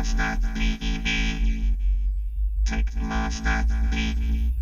monster. Take the monster. Half